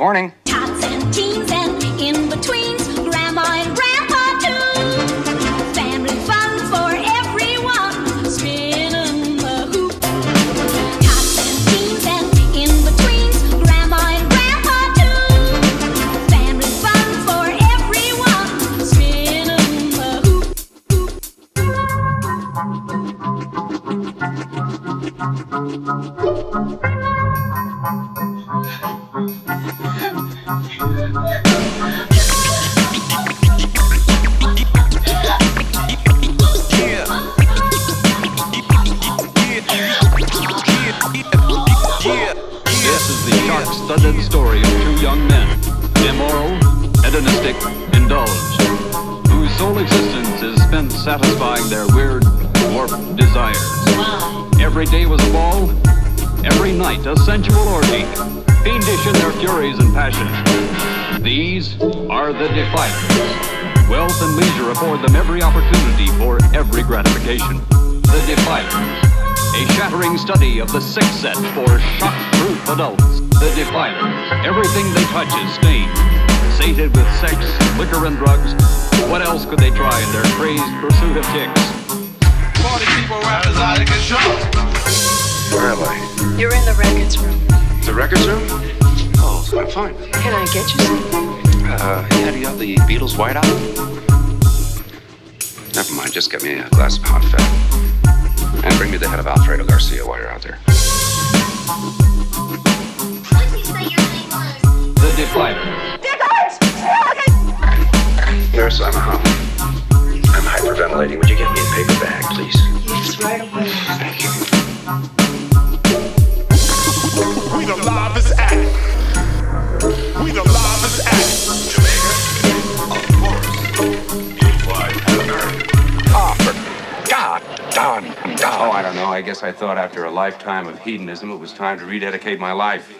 Morning. Tots and teens and in-betweens, grandma This is the shark-studded story of two young men, immoral, hedonistic, indulged, whose sole existence is spent satisfying their weird. Every day was a ball, every night a sensual orgy, fiendish in their furies and passions. These are the defilers. Wealth and leisure afford them every opportunity for every gratification. The defilers. A shattering study of the sick set for shock-proof adults. The defilers. Everything they touch is stained. Sated with sex, liquor, and drugs. What else could they try in their crazed pursuit of chicks? Party people rappers out of control. Where am I? You're in the records room. The records room? Oh, I'm fine. Can I get you something? Uh, yeah, do you have the Beatles White Album? Never mind, just get me a glass of hot fat. And bring me the head of Alfredo Garcia while you're out there. The defilers. Nurse, I'm a hum. I'm hyperventilating. Would you get me a paper bag, please? Yes, right away. God, darn, Oh, I don't know. I guess I thought after a lifetime of hedonism, it was time to rededicate my life.